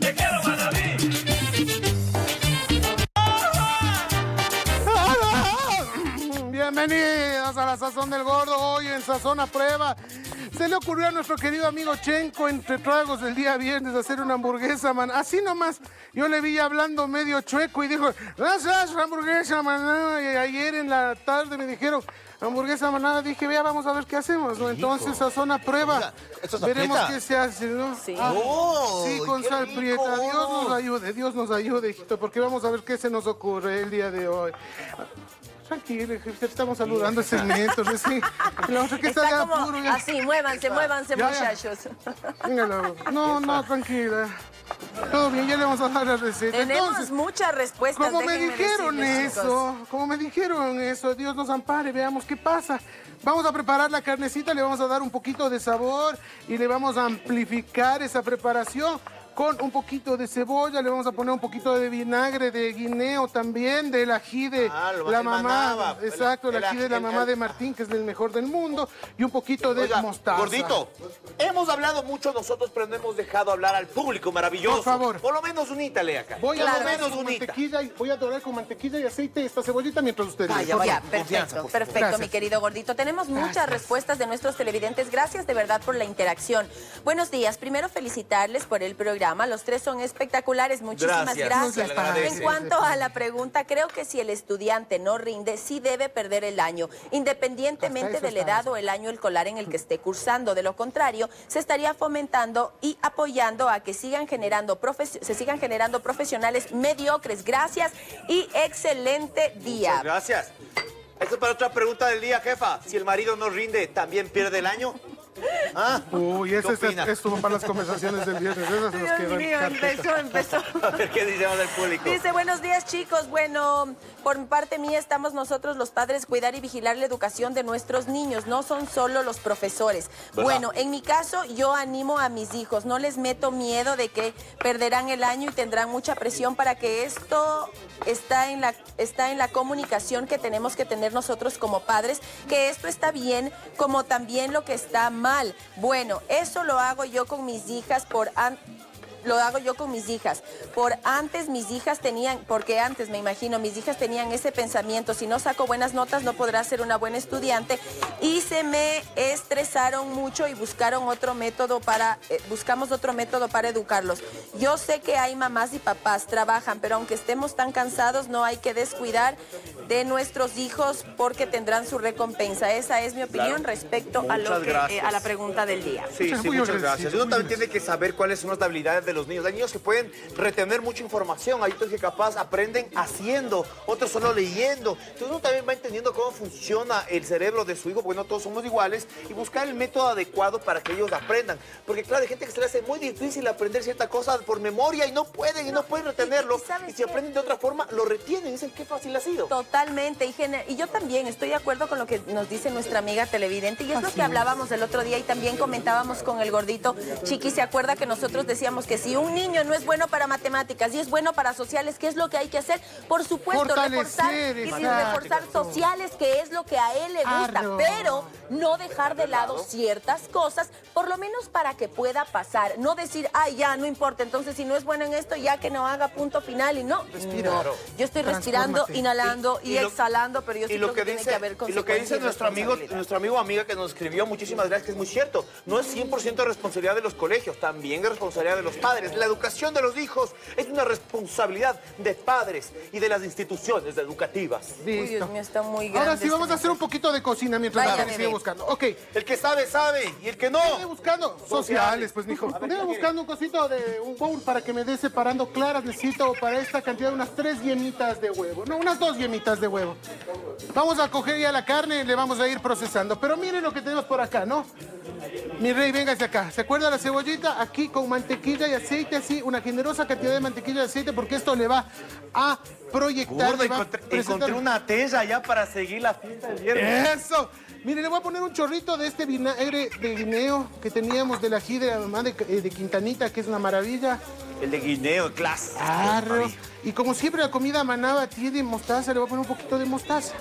Te quiero. Bienvenidos a la Sazón del Gordo, hoy en Sazón a Prueba. Se le ocurrió a nuestro querido amigo Chenko, entre tragos del día viernes, hacer una hamburguesa, man. Así nomás, yo le vi hablando medio chueco y dijo, gracias, hamburguesa, man. Y ayer en la tarde me dijeron, hamburguesa manada, dije, vea, vamos a ver qué hacemos, ¿no? Entonces, Sazón a Prueba. Oiga, ¿esto se Veremos aprieta? qué se hace, ¿no? Sí. Ah, ¡Oh! sí, con sal rico! prieta. Dios nos ayude, Dios nos ayude, hijito, porque vamos a ver qué se nos ocurre el día de hoy. Tranquilo, estamos saludando el segmento, recién. La otra que está, como ya. así, muévanse, muévanse, Ya, ya. muchachos. Venga, la- No, no, tranquila. Todo bien, ya le vamos a dar la receta. Tenemos Entonces, muchas respuestas. como me dijeron decirles, chicos. eso, como me dijeron eso, Dios nos ampare, veamos qué pasa. Vamos a preparar la carnecita, le vamos a dar un poquito de sabor y le vamos a amplificar esa preparación con un poquito de cebolla, le vamos a poner un poquito de vinagre de guineo también, del ají de Ah, la mamá, manaba, exacto, el el ají de la mamá de Martín, que es el mejor del mundo, y un poquito de Oiga, mostaza. Gordito, hemos hablado mucho nosotros, pero no hemos dejado hablar al público maravilloso. Por favor. Por lo menos unítale acá. Voy a Claro. Dorar menos con unita. mantequilla y voy a dorar con mantequilla y aceite esta cebollita mientras ustedes. Vaya, vaya. Perfecto, perfecto, Gracias. mi querido gordito. Tenemos muchas Gracias. respuestas de nuestros televidentes. Gracias de verdad por la interacción. Buenos días. Primero felicitarles por el programa. Los tres son espectaculares. Muchísimas Gracias. En cuanto a la pregunta, creo que si el estudiante no rinde, sí debe perder el año, independientemente de la edad o el año escolar en el que esté cursando. De lo contrario, se estaría fomentando y apoyando a que sigan generando profes- se sigan generando profesionales mediocres. Gracias y excelente día. Muchas gracias. Esto es para otra pregunta del día, jefa. Si el marido no rinde, ¿también pierde el año? ¿Ah? Uy, ¿Qué ese es esto para las conversaciones del viernes. Esas nos Dios quedan mío, empezó, empezó. A ver qué dice más del público. Dice, buenos días chicos. Bueno, por parte mía estamos nosotros los padres cuidar y vigilar la educación de nuestros niños. No son solo los profesores. ¿Verdad? Bueno, en mi caso yo animo a mis hijos. No les meto miedo de que perderán el año y tendrán mucha presión para que esto está en la, está en la comunicación que tenemos que tener nosotros como padres, que esto está bien como también lo que está mal. Bueno, eso lo hago yo con mis hijas por... lo hago yo con mis hijas. Por antes mis hijas tenían, porque antes me imagino, mis hijas tenían ese pensamiento, si no saco buenas notas no podrá ser una buena estudiante y se me estresaron mucho y buscaron otro método para, eh, buscamos otro método para educarlos. Yo sé que hay mamás y papás, trabajan, pero aunque estemos tan cansados no hay que descuidar de nuestros hijos porque tendrán su recompensa. Esa es mi opinión Claro. respecto a, lo que, eh, a la pregunta del día. Sí, Muchas- sí, muy muchas gracias. Uno también tiene que saber cuáles son las habilidades de los niños. Hay niños que pueden retener mucha información, hay otros que capaz aprenden haciendo, otros solo leyendo. Entonces uno también va entendiendo cómo funciona el cerebro de su hijo, porque no todos somos iguales, y buscar el método adecuado para que ellos aprendan. Porque claro, hay gente que se le hace muy difícil aprender cierta cosa por memoria y no pueden, y no pueden retenerlo. y- y ¿sabes Y si qué? aprenden de otra forma, lo retienen. Dicen, qué fácil ha sido. Totalmente, y, yo también estoy de acuerdo con lo que nos dice nuestra amiga televidente, y es lo que hablábamos el otro día y también comentábamos con el gordito. Chiqui, ¿se acuerda que nosotros decíamos que si un niño no es bueno para matemáticas y es bueno para sociales, ¿qué es lo que hay que hacer? Por supuesto, reforzar, Fortalecer, y exacto. reforzar sociales, que es lo que a él le gusta, pero no dejar de lado ciertas cosas, por lo menos para que pueda pasar. No decir, ay, ya, no importa, entonces si no es bueno en esto, ya que no haga punto final y no. No. Yo estoy respirando, inhalando y, Y lo- exhalando, pero yo sí y lo creo que que, tiene dice, que haber y lo que consecuencias dice nuestro amigo, nuestro amigo o amiga que nos escribió, muchísimas gracias, que es muy cierto. No es 100% responsabilidad de los colegios, también es responsabilidad de los padres. La educación de los hijos es una responsabilidad de padres y de las instituciones educativas. Uy, Dios mío, está muy grande. Ahora sí, vamos este a hacer un poquito de cocina mientras Vaya, la sigue buscando. Ok. El que sabe, sabe, y el que no. Estoy buscando sociales, pues, mijo. ¿qué buscando un cosito de un bowl para que me dé separando claras. Necesito para esta cantidad unas tres yemitas de huevo. No, unas dos yemitas de huevo. Vamos a coger ya la carne y le vamos a ir procesando. Pero miren lo que tenemos por acá, ¿no? Mi rey, véngase acá. ¿Se acuerda la cebollita? Aquí con mantequilla y aceite, así, una generosa cantidad de mantequilla y aceite, porque esto le va a proyectar. Gordo, encontré, una tella ya para seguir la fiesta del viernes. ¡Eso! Mire, le voy a poner un chorrito de este vinagre de guineo que teníamos de la ají de la mamá de, eh, de Quintanita, que es una maravilla. El de guineo, clase. Claro. Y como siempre la comida manaba tiene mostaza, le voy a poner un poquito de mostaza.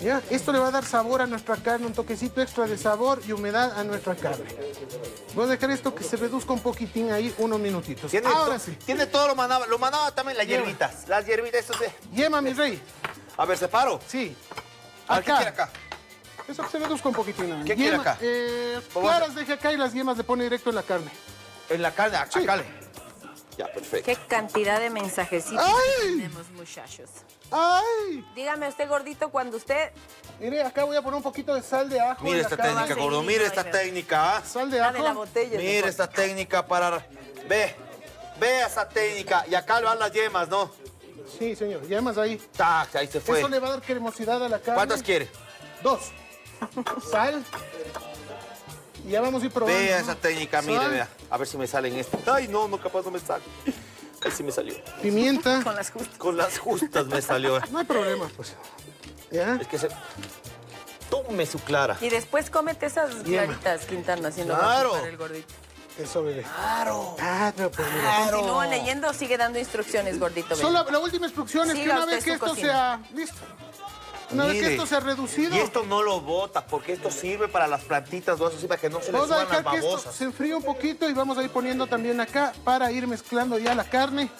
¿Ya? Esto le va a dar sabor a nuestra carne, un toquecito extra de sabor y humedad a nuestra carne. Voy a dejar esto que se reduzca un poquitín ahí, unos minutitos. Tiene, Ahora sí. tiene todo lo manaba. Lo manaba también las hierbitas. Las hierbitas, eso de... Yema, mi rey. A ver, separo. Sí. A ver, ¿qué quiere acá? Eso que se reduzca un poquitín. ¿Qué quiere Yema, acá? Eh, claras deje acá y las yemas le pone directo en la carne. En la carne, acá, Sí. acá. Ya, perfecto. Qué cantidad de mensajecitos tenemos, muchachos. ¡Ay! Dígame usted, gordito, cuando usted... Mire, acá voy a poner un poquito de sal de ajo. La esta técnica, gordo. sí, Mire no, esta no. técnica, ¿ah? Sal de La ajo. de la botella. Mire esta técnica para... Ve. Ve esa técnica. Y acá van las yemas, ¿no? Sí, señor. Yemas ahí. Tac, ahí se fue. Eso le va a dar cremosidad a la carne. ¿Cuántas quiere? Dos. Sal. Y ya vamos a ir probando. Vea ¿no? esa técnica, mire, Sal, vea. A ver si me sale en este. Ay, no, no, capaz no me sale. Ahí sí me salió. Pimienta. Con las justas. Con las justas me salió. No hay problema, pues. ¿Ya? Es que se... Tome su clara. Y después cómete esas claritas, Quintana, no Claro. el gordito. Eso, bebé. Claro. Claro, pues mira. Continúa leyendo o sigue dando instrucciones, gordito. bebé? Solo la última instrucción es que una vez que esto cocina. sea... Listo. Una vez que esto sea reducido... Y esto no lo bota, porque esto sirve para las plantitas, ¿no? Eso sí, para que no se les Vamos a suban las dejar que esto babosas. se enfríe un poquito y vamos a ir poniendo también acá para ir mezclando ya la carne.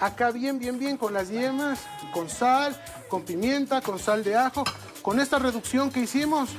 Acá bien, bien, bien con las yemas, con sal, con pimienta, con sal de ajo. Con esta reducción que hicimos,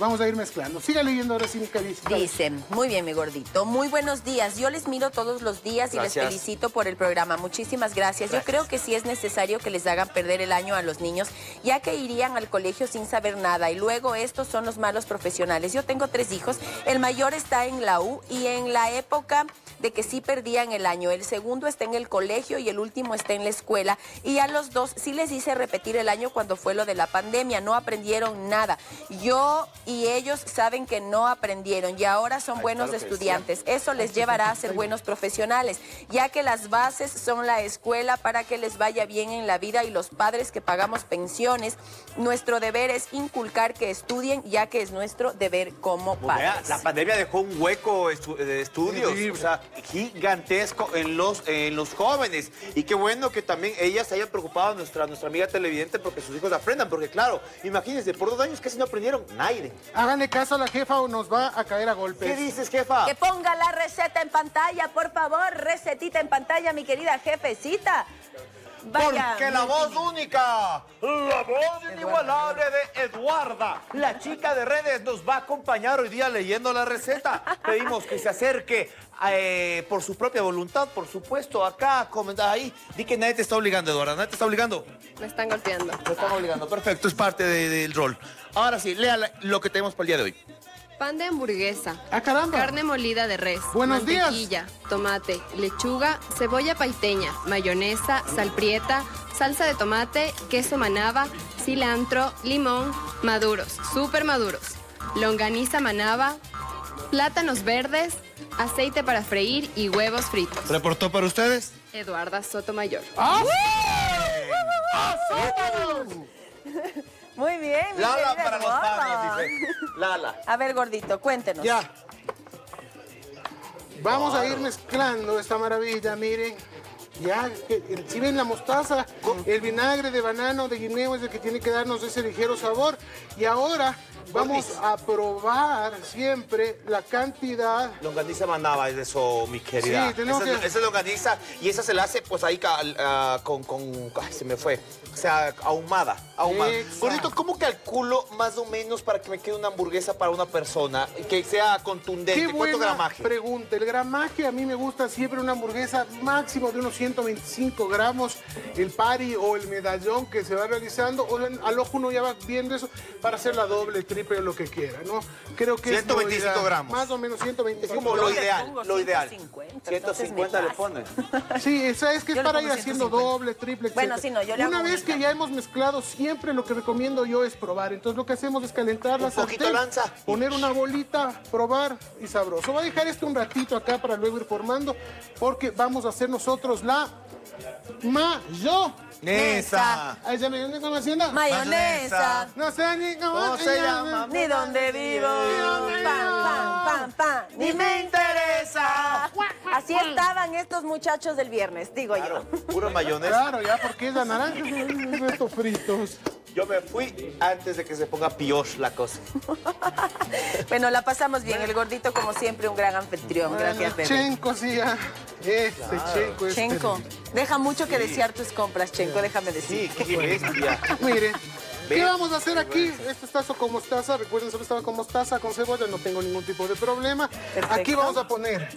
vamos a ir mezclando. Siga leyendo ahora sí, mi. Dice, muy bien, mi gordito. Muy buenos días. Yo les miro todos los días y les felicito por el programa. Muchísimas gracias. Yo creo que sí es necesario que les hagan perder el año a los niños, ya que irían al colegio sin saber nada y luego estos son los malos profesionales. Yo tengo tres hijos. El mayor está en la U y en la época de que sí perdían el año. El segundo está en el colegio y el último está en la escuela. Y a los dos sí les hice repetir el año cuando fue lo de la pandemia. No aprendieron nada. Yo y ellos saben que no aprendieron y ahora son buenos estudiantes. Eso les llevará a ser buenos profesionales, ya que las bases son la escuela para que les vaya bien en la vida y los padres que pagamos pensiones, nuestro deber es inculcar que estudien, ya que es nuestro deber como Pues Vea, padres. la pandemia dejó un hueco estu- de estudios, Increíble. o sea, gigantesco en los, en los jóvenes. Y qué bueno que también ella se haya preocupado, nuestra, nuestra amiga televidente, porque sus hijos aprendan. Porque claro, imagínense, por dos años casi no aprendieron nadie. Háganle caso a la jefa o nos va a caer a golpes. ¿Qué dices, jefa? Que ponga la receta en pantalla, por favor, recetita en pantalla, mi querida jefecita. Vaya, Porque la voz única, la voz inigualable de Eduarda, la chica de redes, nos va a acompañar hoy día leyendo la receta. Pedimos que se acerque eh, por su propia voluntad, por supuesto, acá, comenta ahí. Di que nadie te está obligando, Eduarda, nadie te está obligando. Me están golpeando. Te están obligando, perfecto, es parte de- del rol. Ahora sí, lea lo que tenemos para el día de hoy. Pan de hamburguesa. ¡Ah, caramba! Carne molida de res. Buenos días. mantequilla, tomate, lechuga, cebolla paiteña, mayonesa, sal prieta, salsa de tomate, queso manaba, cilantro, limón, maduros, súper maduros, longaniza manaba, plátanos verdes, aceite para freír y huevos fritos. ¿Reportó para ustedes? Eduarda Sotomayor. ¡Ah! Muy bien, mi Lala para los fans, dice. Lala. A ver, gordito, cuéntenos. Ya. Vamos a ir mezclando esta maravilla, miren. Ya, que- si ven la mostaza, el vinagre de banano, de guineo es el que tiene que darnos ese ligero sabor. Y ahora vamos a probar siempre la cantidad. Longaniza manaba es eso, mi querida. Sí, tenemos esa, es- que- esa es longaniza y esa se la hace pues ahí ca- ah, con, con... Ay, se me fue. O sea, ahumada, ahumada. Exacto. Gordito, ¿cómo calculo más o menos para que me quede una hamburguesa para una persona? Que sea contundente. Qué ¿Cuánto buena gramaje? pregunta. El gramaje a mí me gusta siempre una hamburguesa máximo de unos 125 gramos. El pari o el medallón que se va realizando. O en- al ojo uno ya va viendo eso para hacer la doble, triple o lo que quiera, ¿no? Creo que es lo 125 ideal. gramos. Más o menos 125 Es como lo ideal, lo ideal. 150, entonces me 150 le ponen. Sí, esa es que es Yo para ir haciendo 150. doble, triple, Bueno, sí, no, yo le Una hago vez unita. que ya hemos mezclado, siempre lo que recomiendo yo es probar. Entonces lo que hacemos es calentar la Un poquito sartén, lanza. poner una bolita, probar y sabroso. Voy a dejar esto un ratito acá para luego ir formando, porque vamos a hacer nosotros la Mayonesa. Ahí se me ¿cómo haciendo? Mayonesa. No sé ni cómo, ¿Cómo se llama? Ni dónde vivo. Pam, pam, pam, pam. Ni me interesa. Así estaban estos muchachos del viernes, digo Claro, yo. puro mayonesa. Claro, ya porque es la naranja, estos fritos. Yo me fui antes de que se ponga pioche la cosa. Bueno, la pasamos bien. El gordito, como siempre, un gran anfitrión. Gracias, bebé. Chenco, sí, ya. Este Chenco es Chenco, deja mucho que desear tus compras, Chenco, déjame decir. Sí, qué bestia. Mire, ¿qué vamos a hacer aquí? Este tazo con mostaza, recuerden, solo estaba con mostaza, con cebolla, no tengo ningún tipo de problema. Perfecto. Aquí vamos a poner,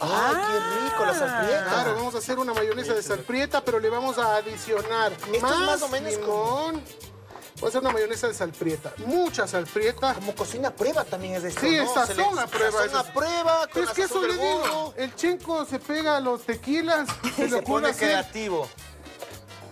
Ay, qué rico la salprieta. claro, vamos a hacer una mayonesa de salprieta, pero le vamos a adicionar Esto es más, más o menos limón. Voy a hacer una mayonesa de salprieta, mucha salprieta. Como cocina a prueba también es de Sí, ¿no? sazón a prueba, Sazón a prueba, con es que eso le digo, gordo. el chenco se pega a los tequilas, se se pone hacer creativo.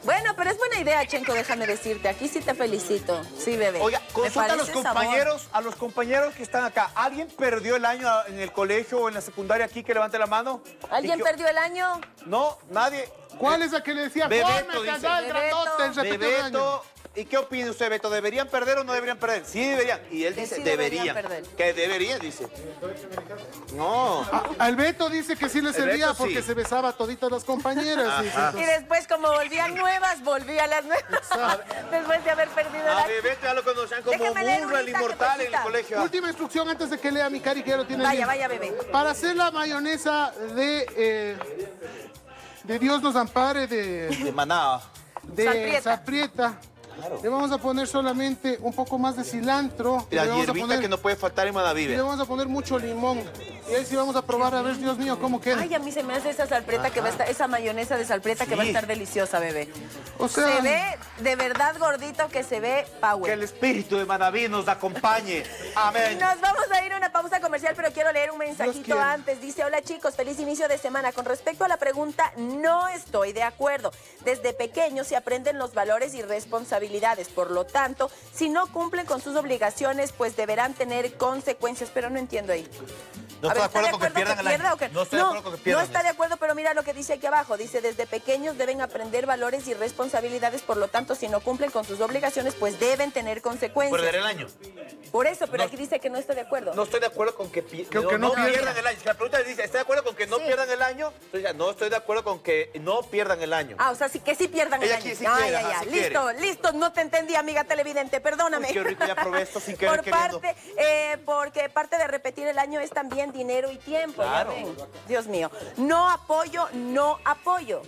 Bueno, pero es buena idea, Chenco, déjame decirte. Aquí sí te felicito. Sí, bebé. Oiga, consulta a los sabor. compañeros, a los compañeros que están acá. ¿Alguien perdió el año en el colegio o en la secundaria aquí que levante la mano? ¿Alguien ¿Y qué- perdió el año? No, nadie. ¿Cuál es la que le decía? Bebeto, ¡Come, dice. el grandote, el repetido de año"? Bebeto. ¿Y qué opina usted, Beto? ¿Deberían perder o no deberían perder? Sí, deberían. Y él dice, sí deberían deberían. perder. Que deberían, dice. No. Alberto dice que sí le servía Beto sí. porque se besaba a toditas las compañeras. dice. Y después, como volvían nuevas, volví a las nuevas. Después de haber perdido A año. Bebeto ya lo conocían como burro, el inmortal en el colegio. Última instrucción antes de que lea mi cari que ya lo tiene Vaya, bien. vaya, bebé. Para hacer la mayonesa de, eh, de Dios nos ampare, de, De Manaba. de Salprieta. Le vamos a poner solamente un poco más de cilantro. La hierbita que no puede faltar en y le vamos a poner mucho limón. Y ahí sí vamos a probar a ver, Dios mío, cómo queda. Ay, a mí se me hace esa salpreta que va a estar, esa mayonesa de salpreta que va a estar deliciosa, bebé. O sea- se ve de verdad gordito que se ve Que power. el espíritu de Manaví nos acompañe. Amén. Nos vamos a ir a una pausa comercial, pero quiero leer un mensajito antes. Dice, hola chicos, feliz inicio de semana. Con respecto a la pregunta, no estoy de acuerdo. Desde pequeños se aprenden los valores y responsabilidades. Por lo tanto, si no cumplen con sus obligaciones, pues deberán tener consecuencias. Pero no entiendo ahí. No ver, de acuerdo ¿está con que pierdan pierda que- No estoy de acuerdo con que pierdan No está de acuerdo, pero mira lo que dice aquí abajo. Dice, desde pequeños deben aprender valores y responsabilidades. Por lo tanto, si no cumplen con sus obligaciones, pues deben tener consecuencias. Perder el año. Por eso, pero No. aquí dice que no está de acuerdo. No estoy de acuerdo con que, Que- no, que no no pierdan. pierdan el año. Que no pierdan el año. Ah, o sea, sí, que sí pierdan Ella el año. sí ah, quiere, ya, ya. sí listo, quiere. listo. No te entendí, amiga televidente. Perdóname. Uy, qué rico, ya probé esto sin querer Por parte, eh, porque parte de repetir el año es también dinero y tiempo. Claro. Dios mío. No apoyo, no apoyo.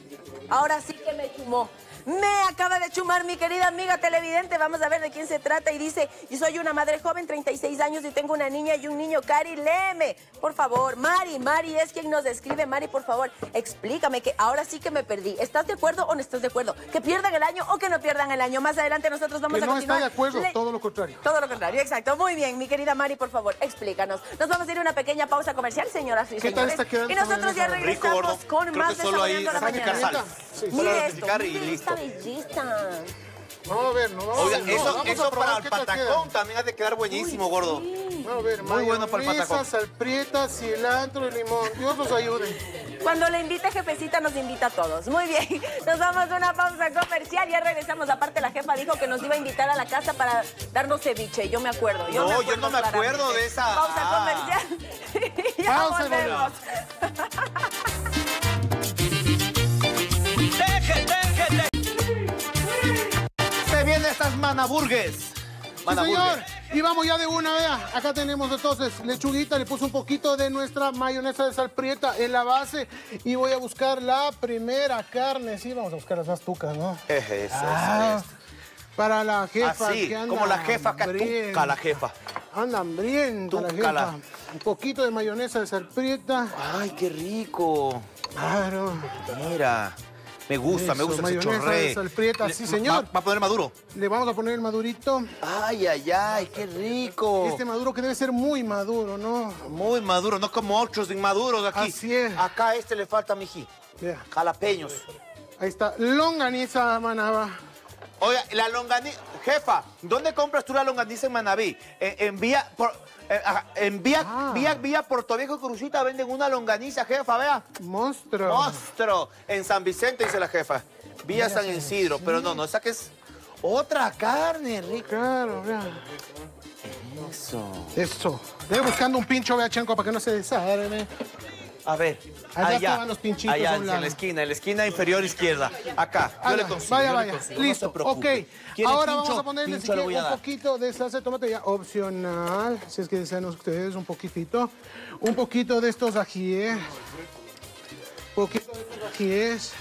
Ahora sí que me chumó. Me acaba de chumar mi querida amiga televidente. Vamos a ver de quién se trata. Y dice, yo soy una madre joven, 36 años y tengo una niña y un niño. Cari, léeme. Por favor, Mari, Mari es quien nos escribe. Mari, por favor, explícame que ahora sí que me perdí. ¿Estás de acuerdo o no estás de acuerdo? ¿Que pierdan el año o que no pierdan el año? Más adelante nosotros vamos Que a no continuar. está de acuerdo, Le- todo lo contrario. todo lo contrario, exacto. Muy bien, mi querida Mari, por favor, explícanos. Nos vamos a ir a una pequeña pausa comercial, señoras y ¿Qué tal señores. está quedando y nosotros ya Rico, regresamos con Creo más Desarrollando la Mañana. Sí, Mire esto, y listo. Esta belleza. Vamos a ver, no vamos Oiga, eso, a eso probar para el patacón también ha de quedar buenísimo, gordo. Vamos a ver, Muy bueno para el patacón. salprieta, cilantro y limón. Dios nos ayude. Cuando le invite jefecita, nos invita a todos. Muy bien, nos vamos a una pausa comercial. Ya regresamos. Aparte, la jefa dijo que nos iba a invitar a la casa para darnos ceviche. Yo me acuerdo. Yo No, me yo acuerdo no me acuerdo claramente. de esa. Pausa Ah. comercial. ya Pausa volvemos. manaburgues. Sí, señor. Y vamos ya de una, vea. Acá tenemos entonces lechuguita, le puse un poquito de nuestra mayonesa de salprieta en la base y voy a buscar la primera carne. Sí, vamos a buscar las tucas, ¿no? Es esa, Ah, esa es. para la jefa Así, que anda como la jefa que tuca la jefa. Anda hambrienta la jefa. Un poquito de mayonesa de salprieta. Ay, qué rico. Claro. Mira, me gusta, me gusta ese chorré. de salprieta, Le- sí, señor. Va, va a poner maduro. Le vamos a poner el madurito. Ay, ay, ay, qué rico. Este maduro que debe ser muy maduro, ¿no? Muy maduro, no como otros inmaduros aquí. Así es. Acá a este le falta, miji. Vea, Jalapeños. ahí está. Longaniza, manaba. Oiga, la longaniza. Jefa, ¿dónde compras tú la longaniza en Manaví? En, en vía, por, eh, ajá, en vía, Ah. vía, vía Puerto Viejo Crucita venden una longaniza, jefa, vea. Monstruo. Monstruo. En San Vicente, dice la jefa. Villa San Isidro, pero no, no, esa que es otra carne, rica. Claro, vea. Eso. Eso. Ve buscando un pincho, vea, Chenco, para que no se desarme. A ver, Allá allá, estaban los pinchitos allá, en la esquina, en la esquina inferior izquierda. Acá, yo le consigo. vaya, le vaya. consigo, Listo. No ok. ¿Quiere Ahora pincho? vamos a ponerle si le quiere, a un poquito de salsa de tomate ya opcional. Si es que desean ustedes un poquitito. Un poquito de estos ajíes. poquito de estos ajíes.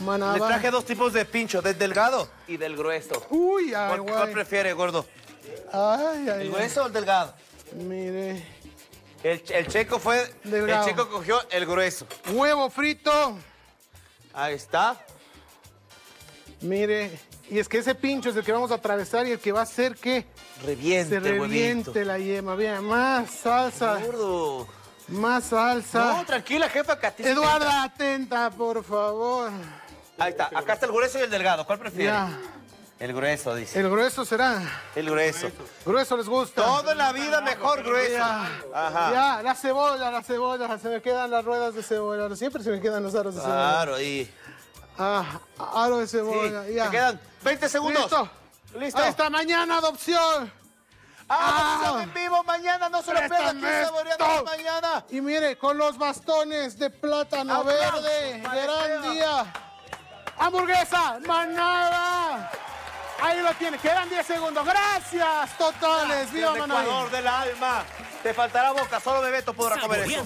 Le Manaba. traje dos tipos de pincho, del delgado y del grueso. Uy, ay, ¿Cuál, cuál guay. prefiere, gordo? Ay, ay, ¿El ay. grueso o el delgado? Mire. El, el checo fue. Delgado. El checo cogió el grueso. Huevo frito. Ahí está. Mire. Y es que ese pincho es el que vamos a atravesar y el que va a hacer que Reviente, se huevito. reviente la yema. Bien, más salsa. Gordo. Más salsa. No, tranquila, jefa, se Eduarda, atenta, por favor. Ahí está. Acá está el grueso y el delgado. ¿Cuál prefiere? Ya. El grueso, dice. El grueso será. El grueso. Grueso les gusta. Toda la vida mejor grueso. Ya. Ajá. Ya, la cebolla, la cebolla. Se me quedan las ruedas de cebolla. Siempre se me quedan los aros de cebolla. Claro, ahí. Ah, aro de Sí. cebolla. ya. Te quedan 20 segundos. Listo. Listo. Ahí está, mañana adopción. Ah, Ah. en vivo mañana. No se lo pierdan. Saboreando mañana. Y mire, con los bastones de plátano Aplausos verde. Gran día. Hamburguesa, manada. Ahí lo tiene. Quedan 10 segundos. Gracias, totales. Viva Manada. Ecuador del alma. Te faltará boca. Solo Bebeto podrá comer eso.